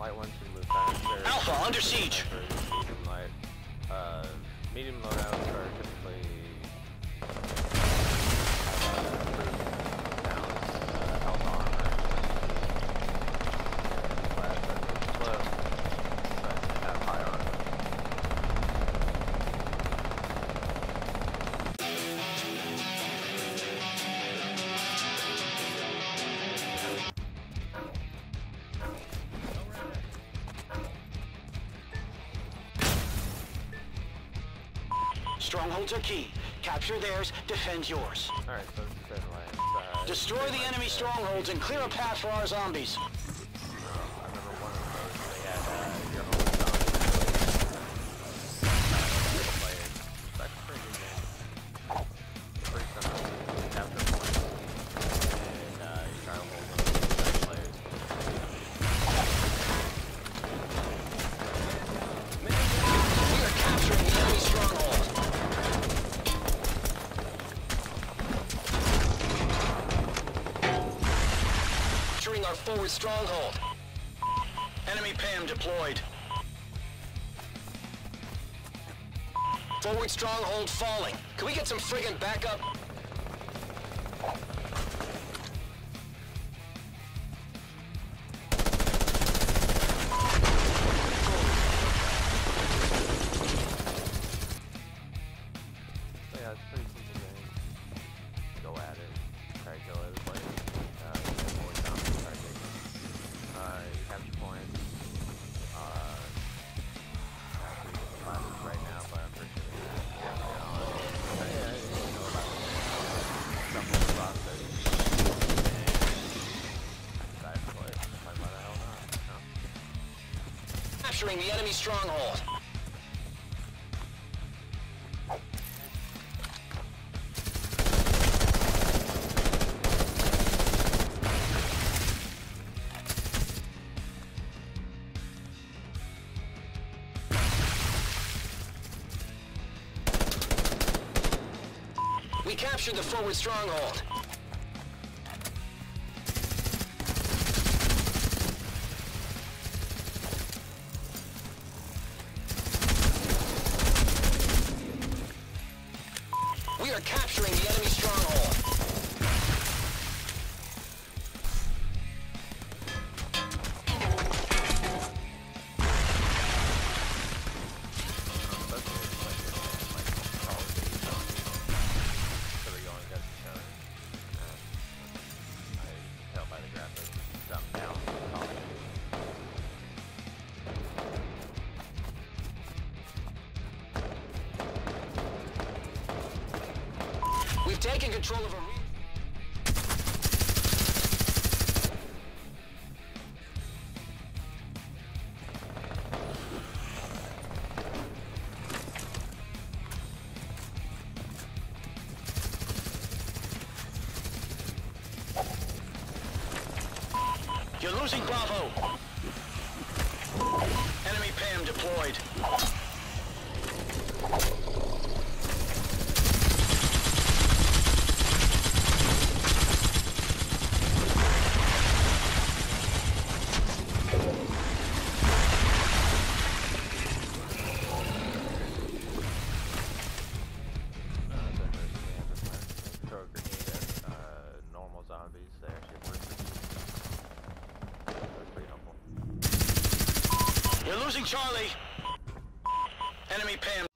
light can move faster. Alpha, under siege. Medium light, uh, medium loadouts Strongholds are key. Capture theirs, defend yours. Alright, so this is Lance. Uh, Destroy the enemy strongholds and clear a path for our zombies. Forward stronghold. Enemy PAM deployed. Forward stronghold falling. Can we get some friggin' backup? Capturing the enemy stronghold. We captured the forward stronghold. We are capturing the enemy stronghold. Taken control of a... re- You're losing Bravo. Enemy PAM deployed. Losing Charlie. Enemy PAM